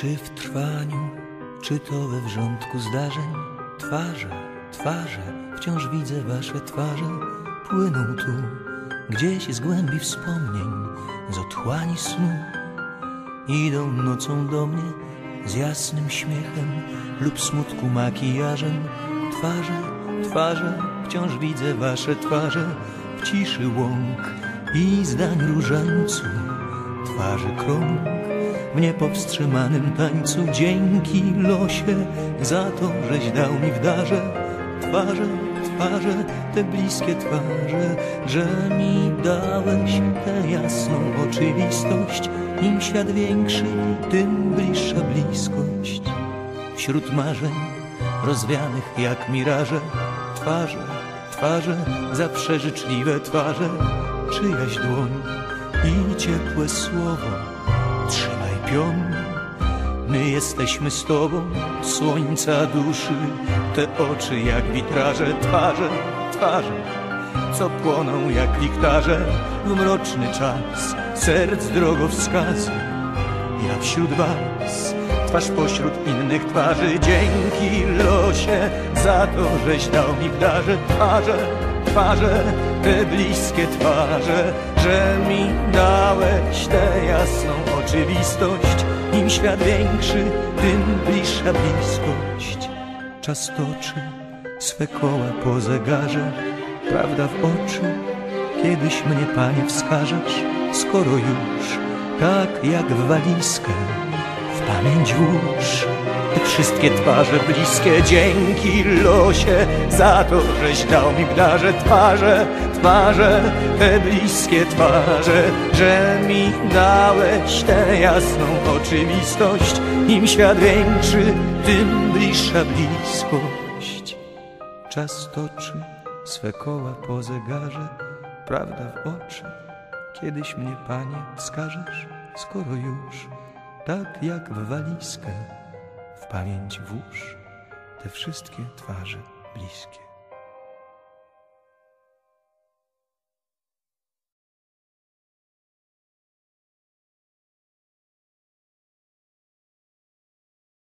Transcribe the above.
Czy w trwaniu, czy to we wrzątku zdarzeń, twarze, twarze, wciąż widzę wasze twarze, płyną tu, gdzieś z głębi wspomnień, z otchłani snu. Idą nocą do mnie z jasnym śmiechem lub smutku makijażem. Twarze, twarze, wciąż widzę wasze twarze w ciszy łąk i zdań różańcu. Twarzy krąg w niepowstrzymanym tańcu. Dzięki losie za to, żeś dał mi w darze twarze, twarze, te bliskie twarze, że mi dałeś tę jasną oczywistość. Im świat większy, tym bliższa bliskość. Wśród marzeń rozwianych jak miraże, twarze, twarze, zawsze życzliwe twarze, czyjaś dłoń i ciepłe słowo. My jesteśmy z tobą, słońca duszy, te oczy jak witraże, twarze, twarze, co płoną jak liktarze. W mroczny czas, serc drogowskazy. Ja wśród was, twarz pośród innych twarzy, dzięki losie za to, żeś dał mi w darze twarze, twarze, te bliskie twarze, że mi dałeś tę jasną oczywistość. Im świat większy, tym bliższa bliskość. Czas toczy swe koła po zegarze, prawda w oczy, kiedyś mnie, Panie, wskażesz, skoro już tak jak w walizkę w pamięć włóż wszystkie twarze bliskie dzięki losie za to, żeś dał mi w darze twarze, twarze, te bliskie twarze, że mi dałeś tę jasną oczywistość. Im świat większy, tym bliższa bliskość. Czas toczy swe koła po zegarze, prawda w oczy. Kiedyś mnie, Panie, wskażesz, skoro już tak jak w walizkę w pamięć włóż te wszystkie twarze bliskie.